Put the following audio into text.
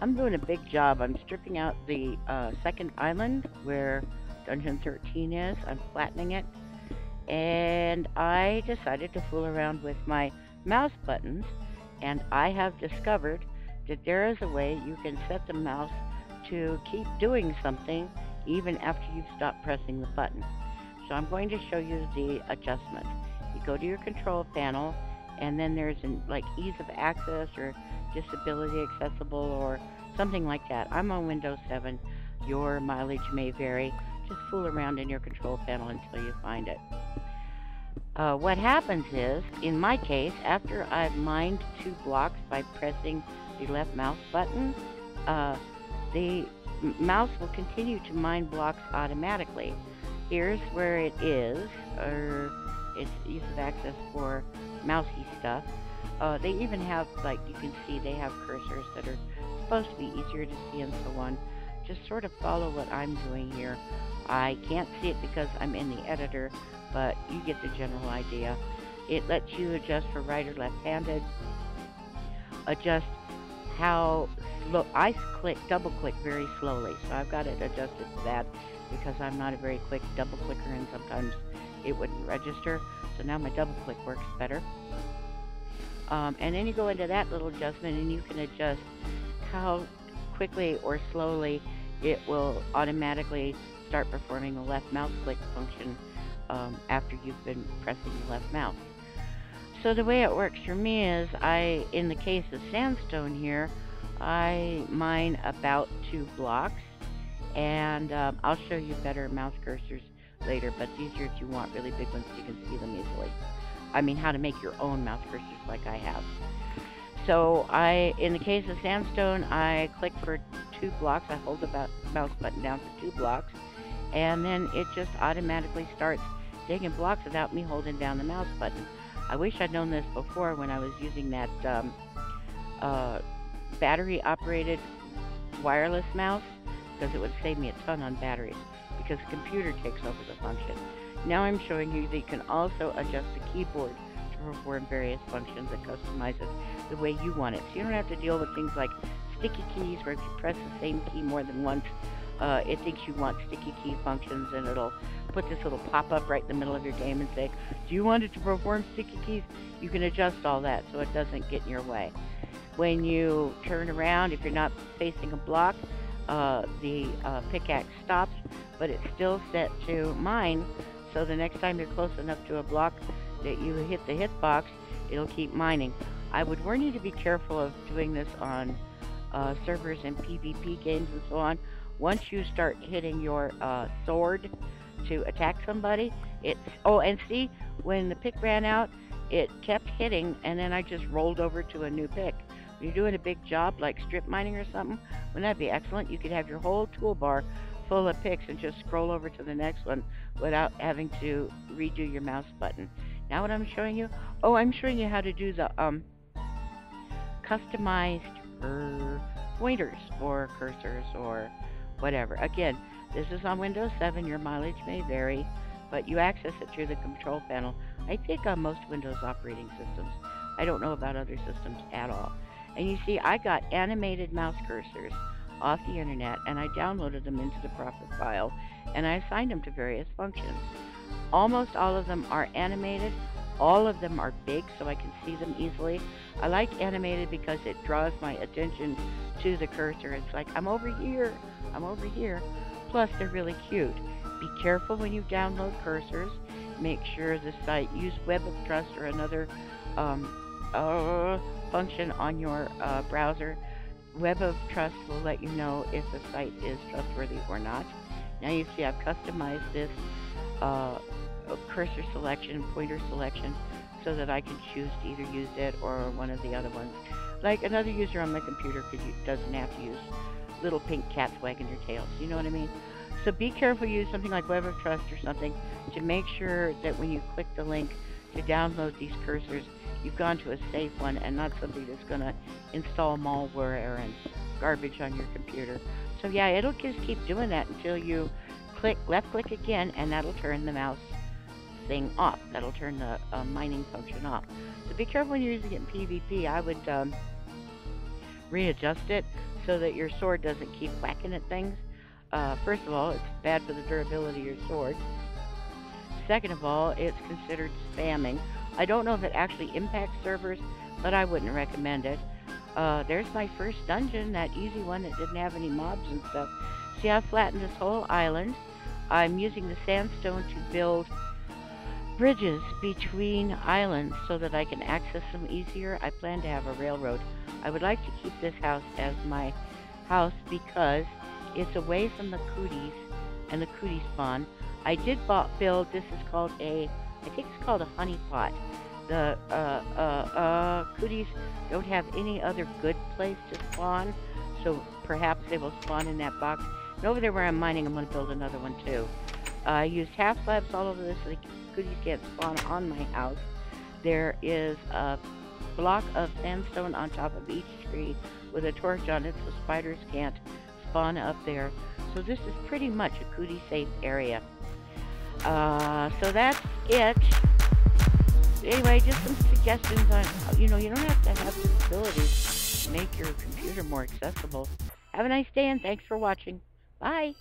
I'm doing a big job. I'm stripping out the uh, second island where Dungeon 13 is. I'm flattening it. And I decided to fool around with my mouse buttons. And I have discovered that there is a way you can set the mouse to keep doing something even after you've stopped pressing the button. So I'm going to show you the adjustment. You go to your control panel and then there's an, like ease of access or disability accessible or something like that. I'm on Windows 7. Your mileage may vary. Just fool around in your control panel until you find it. Uh, what happens is, in my case, after I've mined two blocks by pressing the left mouse button, uh, the mouse will continue to mine blocks automatically. Here's where it is, or it's ease of access for mousy stuff. Uh, they even have, like you can see, they have cursors that are supposed to be easier to see and so on. Just sort of follow what I'm doing here. I can't see it because I'm in the editor, but you get the general idea. It lets you adjust for right or left-handed, adjust how slow, I click, double click very slowly, so I've got it adjusted to that because I'm not a very quick double clicker and sometimes it wouldn't register. So now my double click works better. Um, and then you go into that little adjustment and you can adjust how quickly or slowly it will automatically start performing the left mouse click function um, after you've been pressing the left mouse. So the way it works for me is I, in the case of sandstone here, I mine about two blocks and um, I'll show you better mouse cursors later, but these are if you want really big ones so you can see them easily. I mean how to make your own mouse cursors like I have. So I, in the case of sandstone, I click for two blocks. I hold the mouse button down for two blocks, and then it just automatically starts digging blocks without me holding down the mouse button. I wish I'd known this before when I was using that um, uh, battery-operated wireless mouse, because it would save me a ton on batteries, because the computer takes over the function. Now I'm showing you that you can also adjust the keyboard to perform various functions and customize it the way you want it. So you don't have to deal with things like sticky keys where if you press the same key more than once, uh, it thinks you want sticky key functions and it'll put this little pop-up right in the middle of your game and say, do you want it to perform sticky keys? You can adjust all that so it doesn't get in your way. When you turn around, if you're not facing a block, uh, the uh, pickaxe stops, but it's still set to mine so the next time you're close enough to a block that you hit the hitbox, it'll keep mining. I would warn you to be careful of doing this on uh, servers and PvP games and so on. Once you start hitting your uh, sword to attack somebody, it's... Oh, and see, when the pick ran out, it kept hitting, and then I just rolled over to a new pick. You're doing a big job like strip mining or something, wouldn't that be excellent? You could have your whole toolbar full of picks and just scroll over to the next one without having to redo your mouse button. Now what I'm showing you, oh, I'm showing you how to do the um, customized er, pointers or cursors or whatever. Again, this is on Windows 7. Your mileage may vary, but you access it through the control panel. I think on most Windows operating systems. I don't know about other systems at all. And you see, I got animated mouse cursors off the internet and I downloaded them into the proper file and I assigned them to various functions. Almost all of them are animated. All of them are big so I can see them easily. I like animated because it draws my attention to the cursor. It's like, I'm over here, I'm over here. Plus, they're really cute. Be careful when you download cursors. Make sure the site, use Web of Trust or another um, uh, function on your uh, browser Web of Trust will let you know if the site is trustworthy or not. Now you see I've customized this uh, cursor selection, pointer selection, so that I can choose to either use it or one of the other ones. Like another user on my computer could, doesn't have to use little pink cats wagging their tails. You know what I mean? So be careful, use something like Web of Trust or something to make sure that when you click the link to download these cursors, you've gone to a safe one and not something that's going to install malware and garbage on your computer. So yeah, it'll just keep doing that until you click left click again and that'll turn the mouse thing off. That'll turn the uh, mining function off. So be careful when you're using it in PvP. I would um, readjust it so that your sword doesn't keep whacking at things. Uh, first of all, it's bad for the durability of your sword. Second of all, it's considered spamming. I don't know if it actually impacts servers, but I wouldn't recommend it. Uh, there's my first dungeon, that easy one that didn't have any mobs and stuff. See, I flattened this whole island. I'm using the sandstone to build bridges between islands so that I can access them easier. I plan to have a railroad. I would like to keep this house as my house because it's away from the cooties and the cootie spawn. I did build, this is called a, I think it's called a honey pot. The uh, uh, uh, cooties don't have any other good place to spawn, so perhaps they will spawn in that box. And over there where I'm mining, I'm going to build another one too. I used half slabs all over this so the cooties can't spawn on my house. There is a block of sandstone on top of each tree with a torch on it so spiders can't spawn up there. So this is pretty much a cootie safe area. Uh, so that's it. Anyway, just some suggestions on, you know, you don't have to have disabilities to make your computer more accessible. Have a nice day and thanks for watching. Bye.